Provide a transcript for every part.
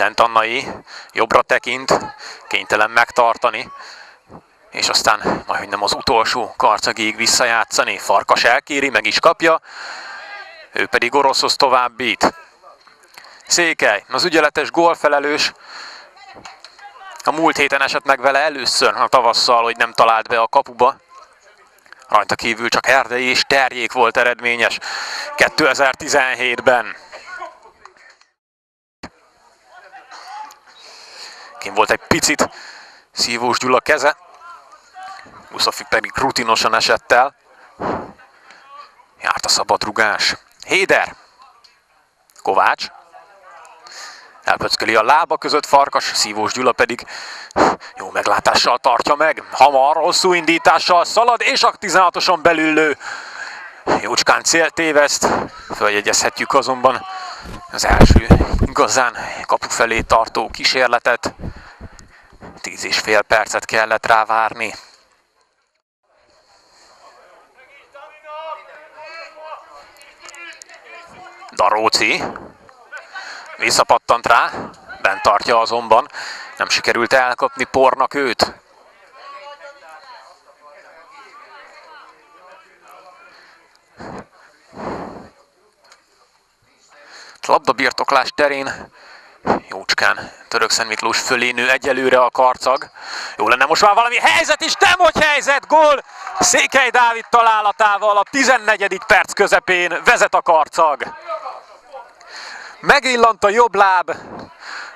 Szent Annai jobbra tekint, kénytelen megtartani, és aztán majd nem az utolsó karcagig visszajátszani. Farkas elkéri, meg is kapja, ő pedig oroszhoz továbbít. Székely, az ügyeletes gólfelelős, a múlt héten esett meg vele először a tavasszal, hogy nem talált be a kapuba. Rajta kívül csak Erdei és Terjék volt eredményes 2017-ben. Kim volt egy picit szívós Gyula keze. Uszafi pedig rutinosan esett el. Járt a szabadrugás. Héder. Kovács. Elpöckeli a lába között Farkas, Szívós Gyula pedig jó meglátással tartja meg. Hamar, hosszú indítással szalad, és a 16-oson belül lő. Jócskán cél téveszt. Följegyezhetjük azonban az első igazán kapu felé tartó kísérletet. Tíz és fél percet kellett rá várni. Daróci visszapattant rá, bent tartja azonban, nem sikerült elkapni pornak őt. Labda birtoklás terén Jócskán Török Szent Miklós fölé nő egyelőre a karcag. Jó lenne most már valami helyzet is, nem hogy helyzet, gól! Székely Dávid találatával a 14. perc közepén vezet a karcag. Megillant a jobb láb,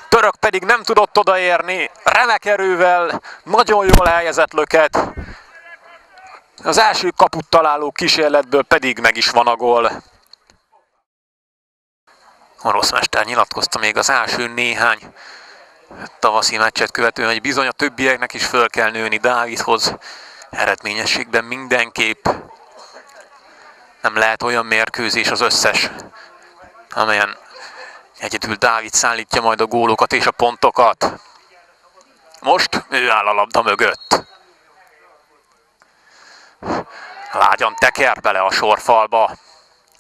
Török pedig nem tudott odaérni, remek erővel, nagyon jól helyezett löket. Az első kaput találó kísérletből pedig meg is van a gól. Orosz mester nyilatkozta még az első néhány tavaszi meccset követően, hogy bizony a többieknek is föl kell nőni Dávidhoz. Eredményességben mindenképp nem lehet olyan mérkőzés az összes, amelyen egyedül Dávid szállítja majd a gólokat és a pontokat. Most ő áll a labda mögött. Lágyan teker bele a sorfalba.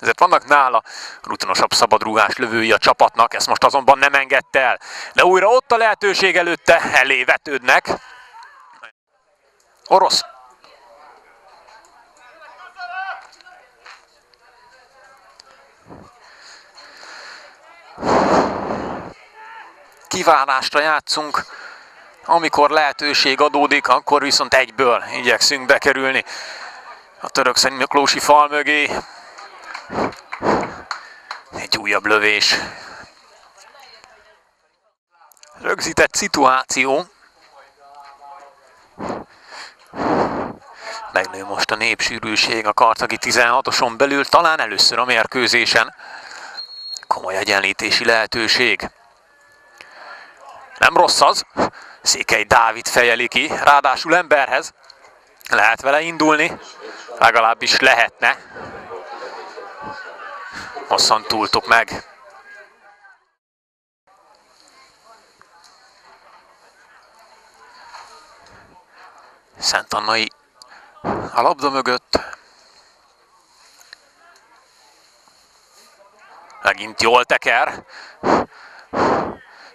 Ezért vannak nála rutinosabb szabadrúgás lövői a csapatnak, ezt most azonban nem engedte el. De újra ott a lehetőség előtte, elé vetődnek. Orosz. Kívánásra játszunk, amikor lehetőség adódik, akkor viszont egyből igyekszünk bekerülni a török Szent Miklósi fal mögé. Újabb lövés. Rögzített szituáció. Megnő most a népsűrűség a karcagi 16-oson belül, talán először a mérkőzésen. Komoly egyenlítési lehetőség. Nem rossz az. Székely Dávid fejeli ki, ráadásul emberhez. Lehet vele indulni, legalábbis lehetne hosszan túltuk meg. Szent Annai a labda mögött. Megint jól teker.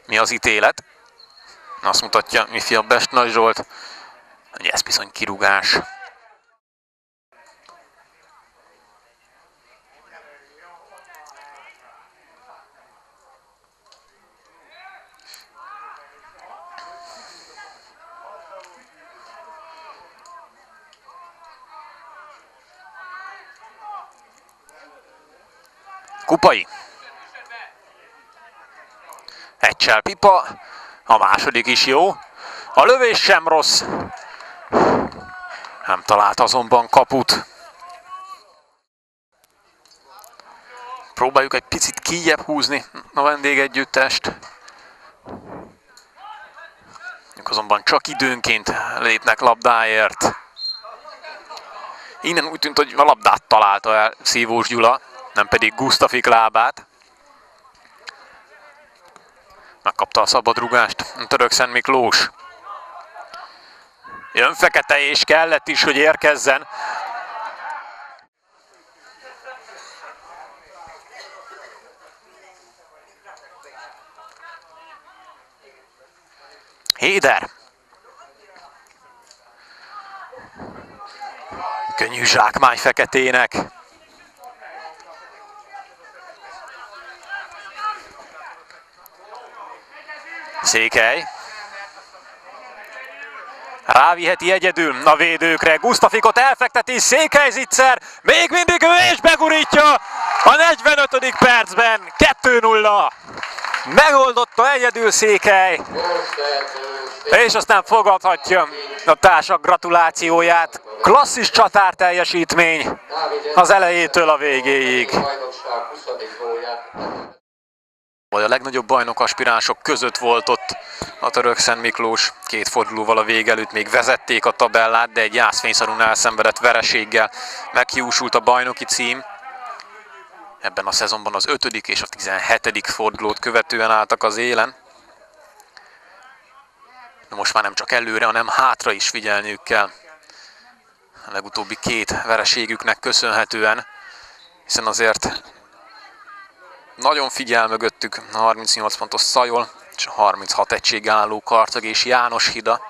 Mi az ítélet? Azt mutatja mi fia Best Nagy Zsolt, hogy ez bizony kirúgás. Kupai. Egy csel pipa, a második is jó. A lövés sem rossz. Nem talált azonban kaput. Próbáljuk egy picit kijebb húzni a vendégegyüttest. Azonban csak időnként lépnek labdáért. Innen úgy tűnt, hogy a labdát találta el Szívós Gyula nem pedig Gustafik lábát. Megkapta a szabadrugást török Szent Miklós. Jön Fekete és kellett is, hogy érkezzen. Héder. Könnyű zsákmány feketének. Székely. Ráviheti egyedül a védőkre. Gustafikot elfekteti, Székely Zicser, még mindig ő és begurítja a 45. percben. 2-0. Megoldotta egyedül Székely. És aztán fogadhatja a társak gratulációját. Klasszis csatár teljesítmény az elejétől a végéig. Vagy a legnagyobb bajnok aspiránsok között volt ott a török Szent Miklós. Két fordulóval a vég előtt még vezették a tabellát, de egy jászfényszarún elszenvedett vereséggel meghiúsult a bajnoki cím. Ebben a szezonban az 5. és a 17. fordulót követően álltak az élen. De most már nem csak előre, hanem hátra is figyelniük kell. A legutóbbi két vereségüknek köszönhetően, hiszen azért nagyon figyel mögöttük a 38 pontos Szajol, és a 36 egység álló Karcag és János Hida.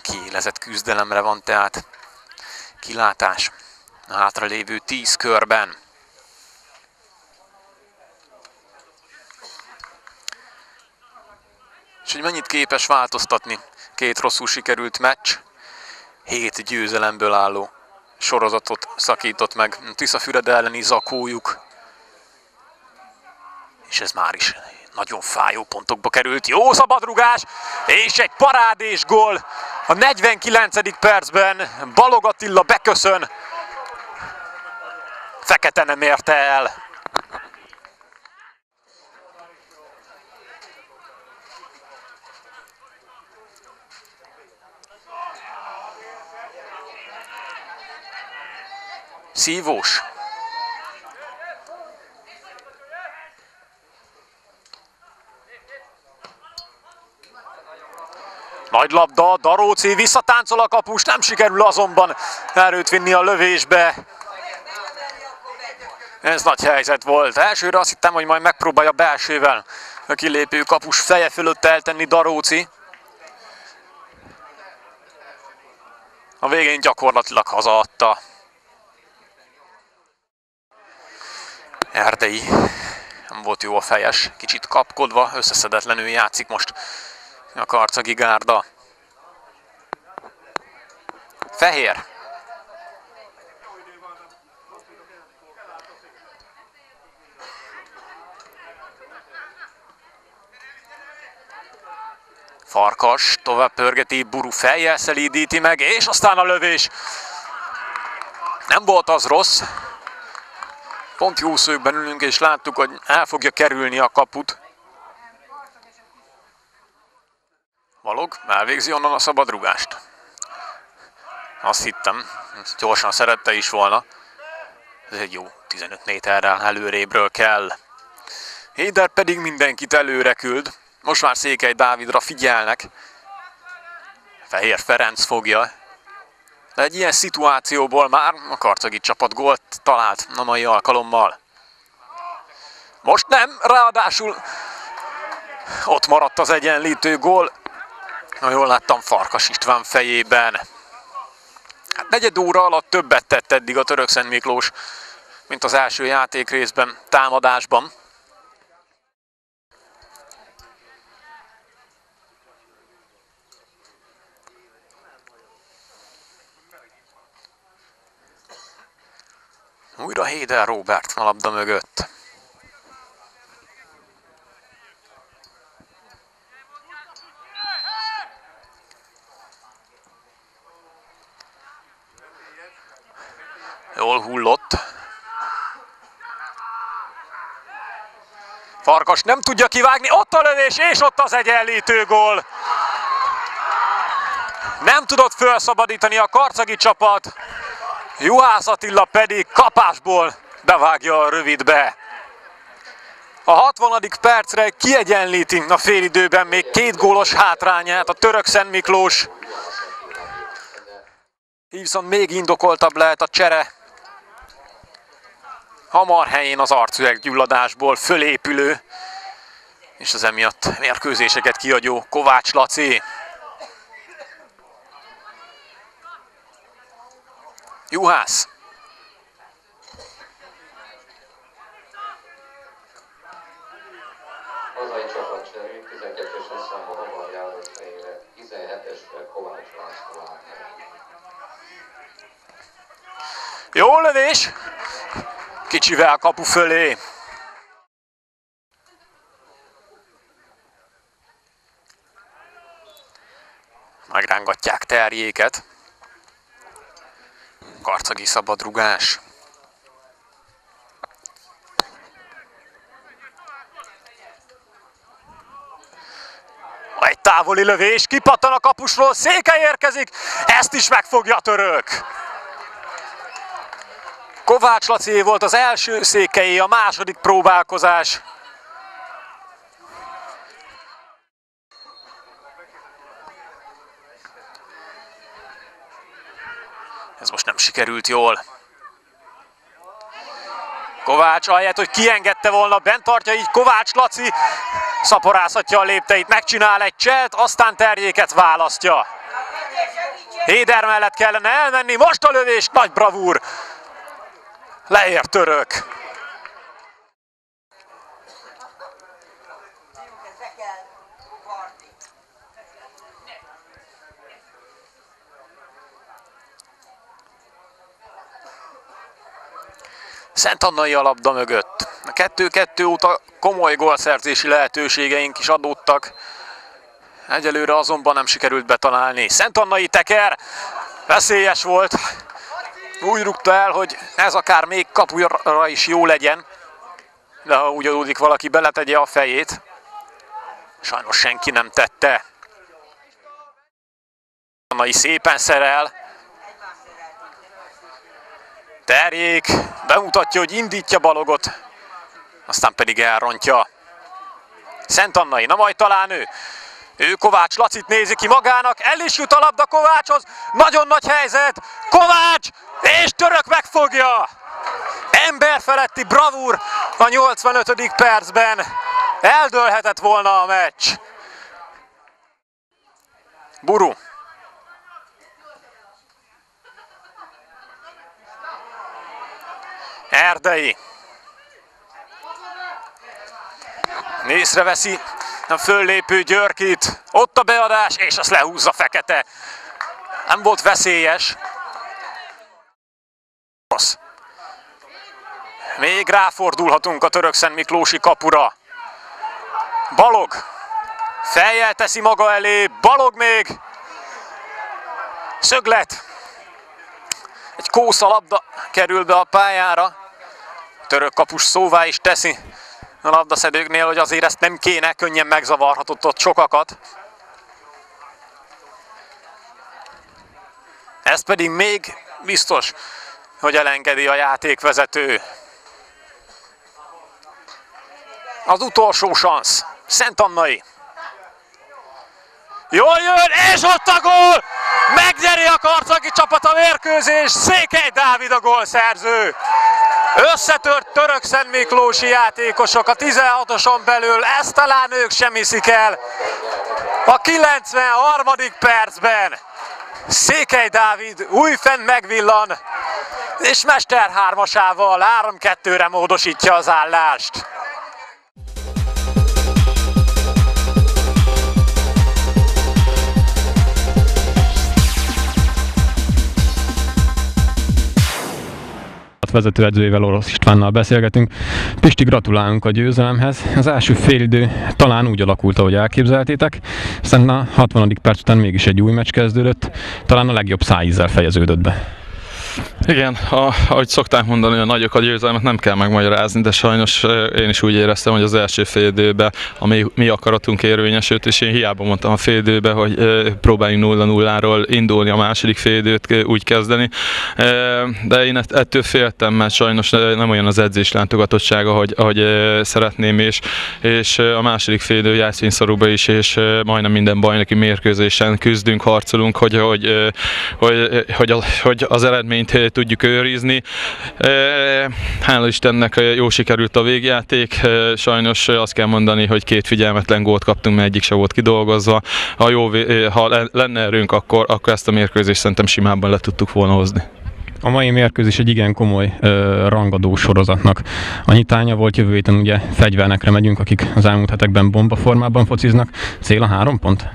Kiélezett küzdelemre van tehát kilátás a hátralévő 10 körben. És hogy mennyit képes változtatni két rosszul sikerült meccs, hét győzelemből álló sorozatot szakított meg Tiszafüred elleni zakójuk. És ez már is nagyon fájó pontokba került. Jó szabadrugás, és egy parádés gól a 49. percben. Balog Attila beköszön. Fekete nem érte el. Szívós. Nagy labda, Daróci visszatáncol a kapus, nem sikerül azonban erőt vinni a lövésbe. Ez nagy helyzet volt. Elsőre azt hittem, hogy majd megpróbálja belsővel a kilépő kapus feje fölött eltenni Daróci. A végén gyakorlatilag hazaadta. Erdei nem volt jó a fejes, kicsit kapkodva, összeszedetlenül játszik most a karcagi gárda. Fehér. Farkas tovább pörgeti, Buru fejjel szelídíti meg, és aztán a lövés. Nem volt az rossz, Pont jó szögben ülünk, és láttuk, hogy el fogja kerülni a kaput. Valog, elvégzi onnan a szabadrugást. Azt hittem, gyorsan szerette is volna. Ez egy jó 15 méterrel előrébről kell. Héder pedig mindenkit előre küld. Most már Székely Dávidra figyelnek. Fehér Ferenc fogja, de egy ilyen szituációból már a karcagi csapat gólt talált a mai alkalommal. Most nem, ráadásul ott maradt az egyenlítő gól. Na jól láttam Farkas István fejében. Hát negyed óra alatt többet tett eddig a török Miklós, mint az első játék részben, támadásban. Újra Héder Robert a labda mögött. Jól hullott. Farkas nem tudja kivágni, ott a lövés, és ott az egyenlítő gól. Nem tudott felszabadítani a karcagi csapat. Juhász Attila pedig kapásból bevágja a rövidbe. A 60. percre kiegyenlíti a félidőben még két gólos hátrányát a török Szent Miklós. Így viszont még indokoltabb lehet a csere. Hamar helyén az arcüveg gyulladásból fölépülő és az emiatt mérkőzéseket kiadó Kovács Laci. Juhász. Hazai csapat cserél, 12-es számú Havar János helyére, 17-esre Kovács László áll. Jó lövés! Kicsivel kapu fölé. Megrángatják terjéket. Karcagi szabadrugás. Egy távoli lövés, kipattan a kapusról, Székely érkezik, ezt is megfogja török. Kovács Laci volt az első székelyé, a második próbálkozás. Ez most nem sikerült jól. Kovács ahelyett, hogy kiengedte volna, bent tartja így Kovács Laci, szaporázhatja a lépteit, megcsinál egy cselt, aztán terjéket választja. Héder mellett kellene elmenni, most a lövés, nagy bravúr. Leér török. Szent Annai a labda mögött. A 2-2 óta komoly gólszerzési lehetőségeink is adódtak. Egyelőre azonban nem sikerült betalálni. Szent Annai teker, veszélyes volt. Úgy rúgta el, hogy ez akár még kapujra is jó legyen. De ha úgy adódik, valaki beletegye a fejét. Sajnos senki nem tette. Annai szépen szerel. Terjék bemutatja, hogy indítja Balogot, aztán pedig elrontja. Szent Annai, na majd talán ő. Ő Kovács Lacit nézi ki magának, el is jut a labda Kovácshoz, nagyon nagy helyzet, Kovács, és török megfogja. Emberfeletti bravúr a 85. percben. Eldőlhetett volna a meccs. Buru. Erdei. Észreveszi a föllépő Györkit. Ott a beadás, és azt lehúzza Fekete. Nem volt veszélyes. Még ráfordulhatunk a török Szent Miklósi kapura. Balog. Fejjel teszi maga elé. Balog még. Szöglet. Egy kósza labda kerül be a pályára. Török kapus szóvá is teszi a labdaszedőknél, hogy azért ezt nem kéne, könnyen megzavarhatott ott sokakat. Ez pedig még biztos, hogy elengedi a játékvezető. Az utolsó szansz. Szent Annai. Jól jön, és ott a gól! Megnyeri a karcagi csapat a mérkőzés, Székely Dávid a gólszerző. Összetört török Szent Miklósi játékosok a 16-oson belül, ezt talán ők sem hiszik el. A 93. percben Székely Dávid újfent megvillan, és Mester hármasával 3-2-re módosítja az állást. Vezetőedzőjével Orosz Istvánnal beszélgetünk. Pisti, gratulálunk a győzelemhez. Az első félidő talán úgy alakult, ahogy elképzeltétek, aztán a 60. perc után mégis egy új meccs kezdődött, talán a legjobb szájízzel fejeződött be. Igen, a, ahogy szokták mondani, a nagyok a győzelmet nem kell megmagyarázni, de sajnos én is úgy éreztem, hogy az első fél időben a mi, mi akaratunk érvényesült, és én hiába mondtam a fél időben, hogy próbáljunk 0-0-ról indulni a második fél időt úgy kezdeni, de én ettől féltem, mert sajnos nem olyan az edzés látogatottsága, ahogy, ahogy szeretném, és, és a második fél idő játszvényszorúba is, és majdnem minden bajnoki mérkőzésen küzdünk, harcolunk, hogy, hogy, hogy, hogy, hogy az eredményt tudjuk őrizni. Hála Istennek jó sikerült a végjáték, sajnos azt kell mondani, hogy két figyelmetlen gólt kaptunk, mert egyik se volt kidolgozva. Ha, jó, ha lenne erőnk, akkor, akkor ezt a mérkőzést szerintem simában le tudtuk volna hozni. A mai mérkőzés egy igen komoly ö, rangadó sorozatnak. A nyitánya volt jövő héten, ugye fegyvernekre megyünk, akik az elmúlt hetekben bombaformában fociznak. Cél a három pont?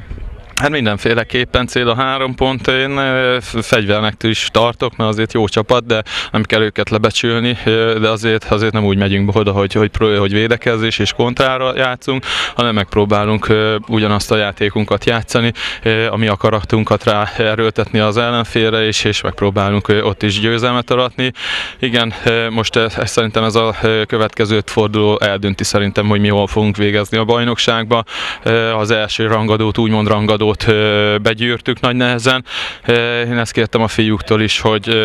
Hát mindenféleképpen cél a három pont. Én fegyvernek is tartok, mert azért jó csapat, de nem kell őket lebecsülni, de azért, azért nem úgy megyünk oda, hogy, hogy, hogy védekezés és kontrára játszunk, hanem megpróbálunk ugyanazt a játékunkat játszani, ami akaratunkat rá erőltetni az ellenfélre, és, és megpróbálunk ott is győzelmet aratni. Igen, most ez, ez szerintem ez a következő forduló eldönti szerintem, hogy mi hol fogunk végezni a bajnokságba. Az első rangadót, úgymond rangadót csapatot begyűrtük nagy nehezen. Én ezt kértem a fiúktól is, hogy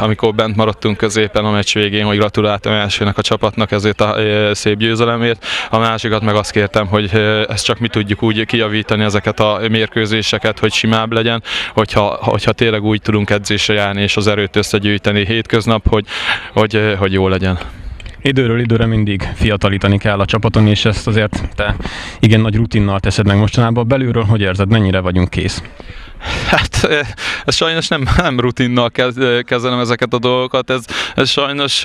amikor bent maradtunk középen a meccs végén, hogy gratuláltam elsőnek a csapatnak ezért a szép győzelemért. A másikat meg azt kértem, hogy ezt csak mi tudjuk úgy kijavítani ezeket a mérkőzéseket, hogy simább legyen, hogyha, hogyha tényleg úgy tudunk edzésre járni és az erőt összegyűjteni hétköznap, hogy, hogy, hogy jó legyen. Időről időre mindig fiatalítani kell a csapaton, és ezt azért te igen nagy rutinnal teszed meg mostanában. Belülről hogy érzed, mennyire vagyunk kész? Hát ez sajnos nem, nem rutinnal kezelem ezeket a dolgokat, ez, ez sajnos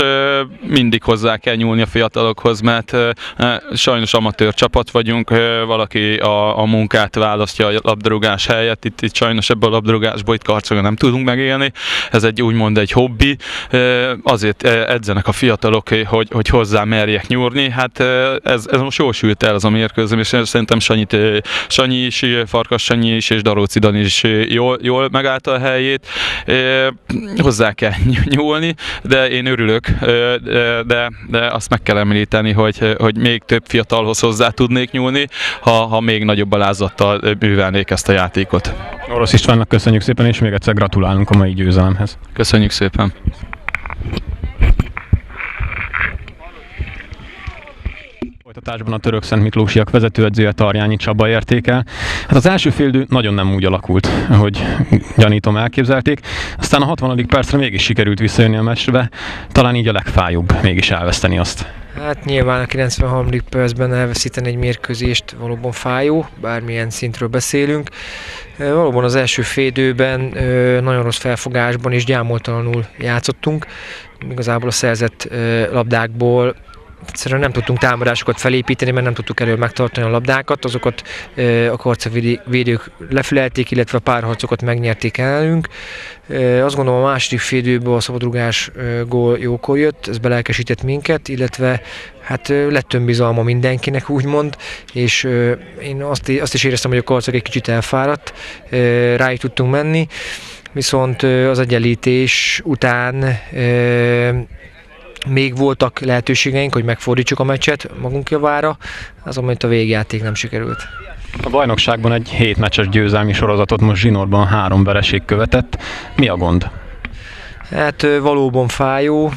mindig hozzá kell nyúlni a fiatalokhoz, mert sajnos amatőr csapat vagyunk, valaki a, a munkát választja a labdarúgás helyett, itt, itt sajnos ebből a labdarúgásból itt karcolga nem tudunk megélni, ez egy úgymond egy hobbi, azért edzenek a fiatalok, hogy, hogy hozzá merjek nyúrni, hát ez, ez most jól sült el az a mérkőzés, és szerintem Sanyit, Sanyi is, Farkas Sanyi is, és Daróci Dani is jól, jól a helyét, hozzá kell nyúlni, de én örülök, de, de azt meg kell említeni, hogy, hogy még több fiatalhoz hozzá tudnék nyúlni, ha, ha még nagyobb alázattal művelnék ezt a játékot. Orosz Istvánnak köszönjük szépen, és még egyszer gratulálunk a mai győzelemhez. Köszönjük szépen! Folytatásban a török Szent Miklósiak vezetőedzője Tarjányi Csaba értékel. Hát az első félidő nagyon nem úgy alakult, ahogy gyanítom elképzelték. Aztán a 60. percre mégis sikerült visszajönni a meccsbe, talán így a legfájóbb mégis elveszteni azt. Hát nyilván a 93. percben elveszíteni egy mérkőzést valóban fájó, bármilyen szintről beszélünk. Valóban az első félidőben nagyon rossz felfogásban és gyámoltalanul játszottunk. Igazából a szerzett labdákból egyszerűen nem tudtunk támadásokat felépíteni, mert nem tudtuk elő megtartani a labdákat, azokat a karca védők lefülelték, illetve a párharcokat megnyerték elünk. Azt gondolom a második félidőben a szabadrugás gól jókor jött, ez belelkesített minket, illetve hát lett önbizalma mindenkinek úgymond, és én azt, azt is éreztem, hogy a karcak egy kicsit elfáradt, rájuk tudtunk menni, viszont az egyenlítés után még voltak lehetőségeink, hogy megfordítsuk a meccset magunk javára, azonban itt a végjáték nem sikerült. A bajnokságban egy 7 meccses győzelmi sorozatot most zsinórban három vereség követett. Mi a gond? Hát valóban fájó.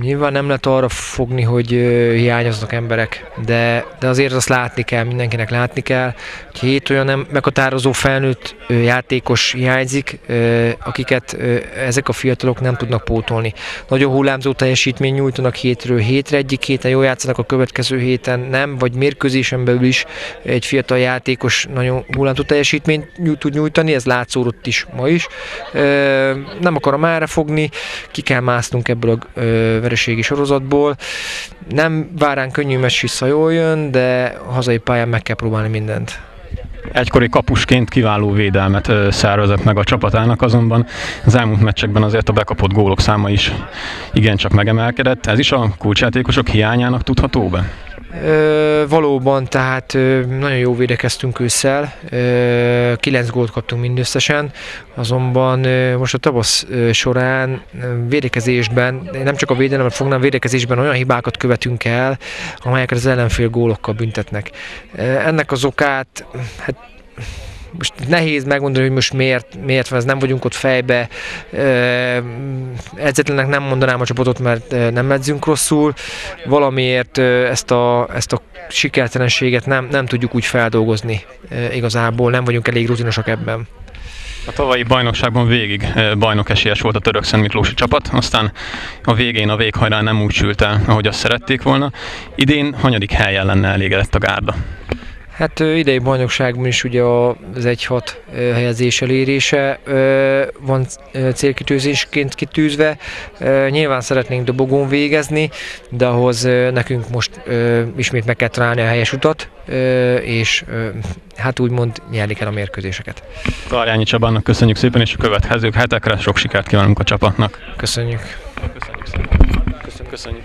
Nyilván nem lehet arra fogni, hogy hiányoznak emberek, de, de azért azt látni kell, mindenkinek látni kell, hogy hét olyan nem meghatározó felnőtt játékos hiányzik, akiket ezek a fiatalok nem tudnak pótolni. Nagyon hullámzó teljesítmény nyújtanak hétről hétre, egyik héten jól játszanak, a következő héten nem, vagy mérkőzésen belül is egy fiatal játékos nagyon hullámzó teljesítményt tud nyújtani, ez látszódott is ma is. Nem akarom már fogni, ki kell másznunk ebből a vereségi sorozatból. Nem várán könnyű meccs vissza jól jön, de hazai pályán meg kell próbálni mindent. Egykori kapusként kiváló védelmet szervezett meg a csapatának, azonban az elmúlt meccsekben azért a bekapott gólok száma is igencsak megemelkedett. Ez is a kulcsjátékosok hiányának tudható be? Ö, valóban, tehát ö, nagyon jó védekeztünk ősszel, ö, 9 gólt kaptunk mindösszesen, azonban ö, most a tavasz ö, során ö, védekezésben, nem csak a védelemet fognám, védekezésben olyan hibákat követünk el, amelyeket az ellenfél gólokkal büntetnek. Ö, ennek az okát, hát most nehéz megmondani, hogy most miért, miért van ez, nem vagyunk ott fejbe. Edzetlenek nem mondanám a csapatot, mert nem edzünk rosszul. Valamiért ezt a, ezt a sikertelenséget nem, nem tudjuk úgy feldolgozni igazából, nem vagyunk elég rutinosak ebben. A tavalyi bajnokságban végig bajnok esélyes volt a török Szent Miklósi csapat, aztán a végén a véghajrán nem úgy sült el, ahogy azt szerették volna. Idén hanyadik helyen lenne elégedett a gárda? Hát idei bajnokságban is ugye az 1-6 ö, helyezés elérése van célkitűzésként kitűzve. Nyilván szeretnénk dobogón végezni, de ahhoz nekünk most ismét meg kell találni a helyes utat, és hát úgymond nyerni kell a mérkőzéseket. Tarjányi Csabának köszönjük szépen, és a következő hetekre sok sikert kívánunk a csapatnak. Köszönjük! Köszönjük szépen. Köszönjük. Köszönjük.